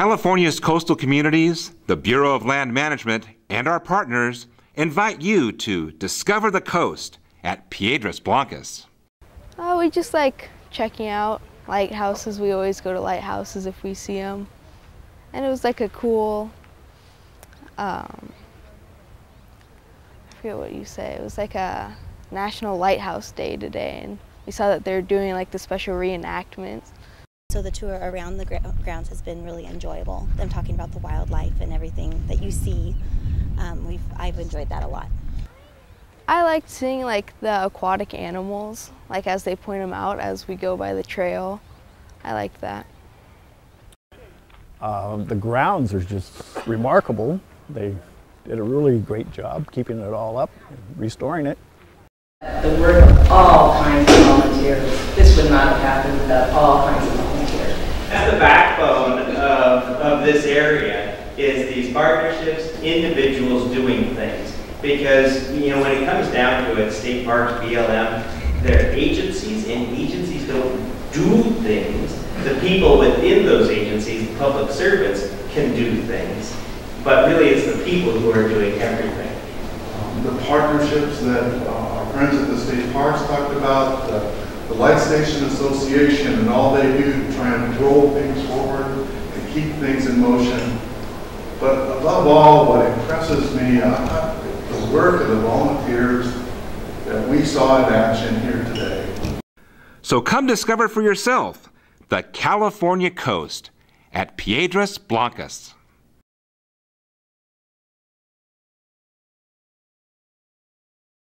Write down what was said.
California's coastal communities, the Bureau of Land Management, and our partners invite you to discover the coast at Piedras Blancas. Oh, we just like checking out lighthouses. We always go to lighthouses if we see them. And it was like a cool, um, I forget what you say, it was like a National Lighthouse Day today. And we saw that they're doing like the special reenactments. So the tour around the grounds has been really enjoyable. Them talking about the wildlife and everything that you see. Um, we've I've enjoyed that a lot. I liked seeing like the aquatic animals, like as they point them out as we go by the trail. I liked that. Uh, the grounds are just remarkable. They did a really great job keeping it all up, and restoring it. The work of all kinds of volunteers. This would not have happened without all kinds of volunteers. The backbone of, of this area is these partnerships, individuals doing things. Because, you know, when it comes down to it, state parks, BLM, they're agencies, and agencies don't do things. The people within those agencies, public servants, can do things. But really, it's the people who are doing everything. Um, the partnerships that uh, our friends at the state parks talked about, uh, the Light Station Association and all they do roll things forward and keep things in motion. But above all, what impresses me, uh, the work of the volunteers that we saw in action here today. So come discover for yourself the California coast at Piedras Blancas.